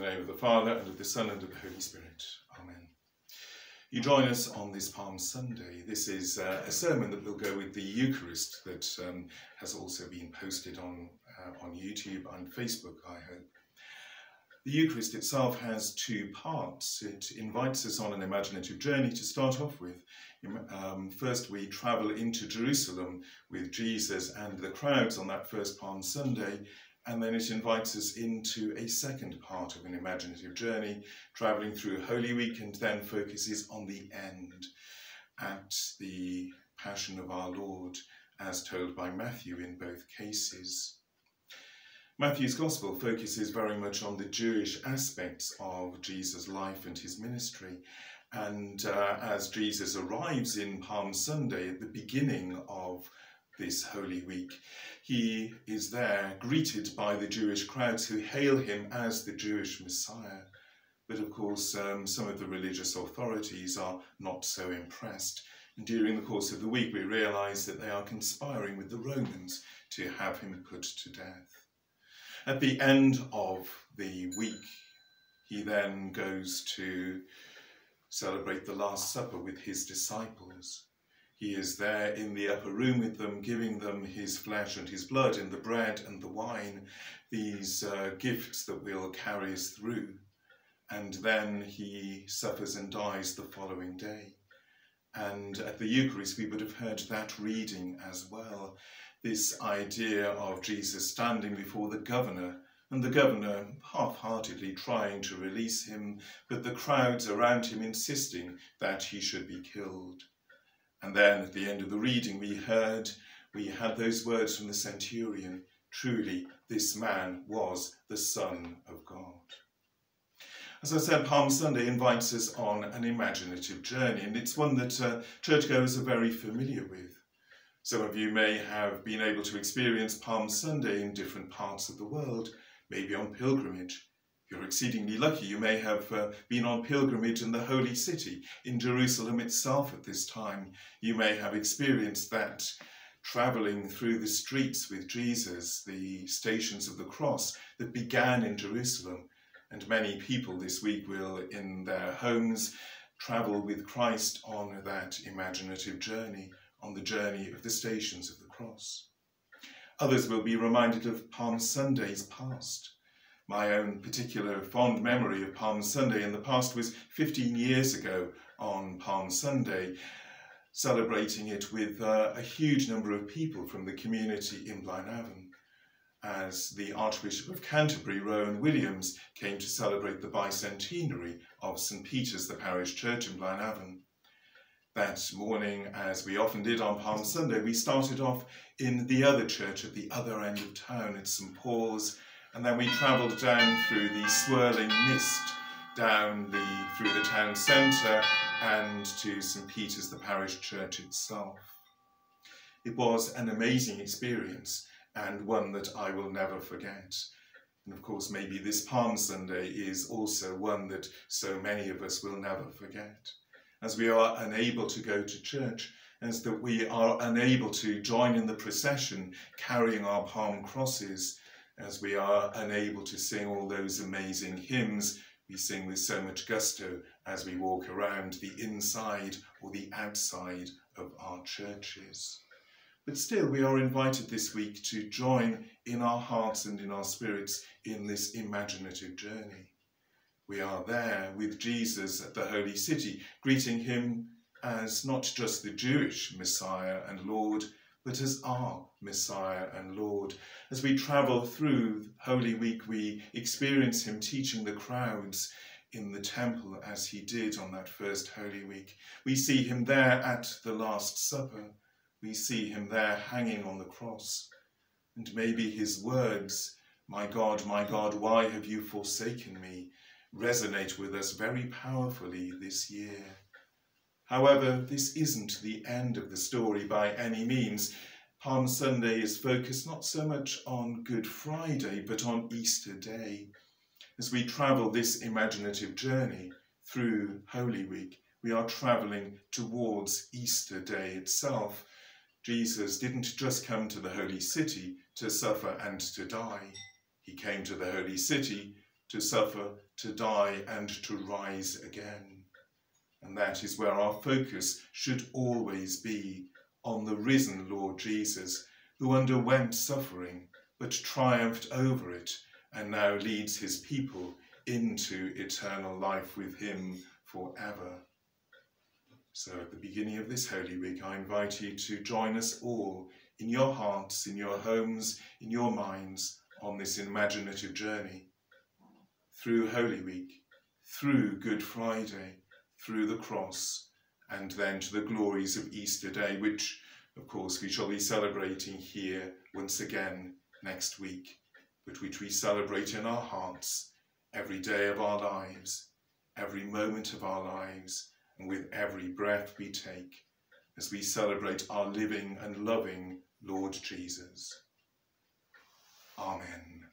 The name of the Father, and of the Son, and of the Holy Spirit. Amen. You join us on this Palm Sunday. This is uh, a sermon that will go with the Eucharist that um, has also been posted on, uh, on YouTube and Facebook, I hope. The Eucharist itself has two parts. It invites us on an imaginative journey to start off with. Um, first, we travel into Jerusalem with Jesus and the crowds on that first Palm Sunday, and then it invites us into a second part of an imaginative journey, travelling through Holy Week and then focuses on the end at the Passion of our Lord, as told by Matthew in both cases. Matthew's Gospel focuses very much on the Jewish aspects of Jesus' life and his ministry. And uh, as Jesus arrives in Palm Sunday at the beginning of this Holy Week. He is there greeted by the Jewish crowds who hail him as the Jewish Messiah. But of course, um, some of the religious authorities are not so impressed. And during the course of the week, we realise that they are conspiring with the Romans to have him put to death. At the end of the week, he then goes to celebrate the Last Supper with his disciples. He is there in the upper room with them, giving them his flesh and his blood in the bread and the wine, these uh, gifts that will carry us through. And then he suffers and dies the following day. And at the Eucharist, we would have heard that reading as well. This idea of Jesus standing before the governor, and the governor half heartedly trying to release him, but the crowds around him insisting that he should be killed. And then at the end of the reading, we heard, we had those words from the centurion truly, this man was the Son of God. As I said, Palm Sunday invites us on an imaginative journey, and it's one that uh, churchgoers are very familiar with. Some of you may have been able to experience Palm Sunday in different parts of the world, maybe on pilgrimage, you're exceedingly lucky. You may have uh, been on pilgrimage in the Holy City, in Jerusalem itself at this time. You may have experienced that travelling through the streets with Jesus, the stations of the cross that began in Jerusalem. And many people this week will, in their homes, travel with Christ on that imaginative journey, on the journey of the stations of the cross. Others will be reminded of Palm Sundays past my own particular fond memory of Palm Sunday in the past was 15 years ago on Palm Sunday, celebrating it with uh, a huge number of people from the community in Blaenavon as the Archbishop of Canterbury, Rowan Williams, came to celebrate the bicentenary of St Peter's, the parish church in Blaenavon. That morning, as we often did on Palm Sunday, we started off in the other church at the other end of town at St Paul's, and then we travelled down through the swirling mist down the through the town centre and to St Peter's, the parish church itself. It was an amazing experience and one that I will never forget. And of course, maybe this Palm Sunday is also one that so many of us will never forget. As we are unable to go to church, as that we are unable to join in the procession carrying our palm crosses, as we are unable to sing all those amazing hymns we sing with so much gusto as we walk around the inside or the outside of our churches. But still, we are invited this week to join in our hearts and in our spirits in this imaginative journey. We are there with Jesus at the Holy City, greeting him as not just the Jewish Messiah and Lord, but as our Messiah and Lord. As we travel through Holy Week, we experience him teaching the crowds in the temple as he did on that first Holy Week. We see him there at the Last Supper. We see him there hanging on the cross. And maybe his words, My God, my God, why have you forsaken me, resonate with us very powerfully this year. However, this isn't the end of the story by any means. Palm Sunday is focused not so much on Good Friday, but on Easter Day. As we travel this imaginative journey through Holy Week, we are travelling towards Easter Day itself. Jesus didn't just come to the Holy City to suffer and to die. He came to the Holy City to suffer, to die, and to rise again. And that is where our focus should always be on the risen Lord Jesus, who underwent suffering but triumphed over it and now leads his people into eternal life with him forever. So at the beginning of this Holy Week, I invite you to join us all in your hearts, in your homes, in your minds on this imaginative journey through Holy Week, through Good Friday, through the cross, and then to the glories of Easter Day, which, of course, we shall be celebrating here once again next week, but which we celebrate in our hearts every day of our lives, every moment of our lives, and with every breath we take as we celebrate our living and loving Lord Jesus. Amen.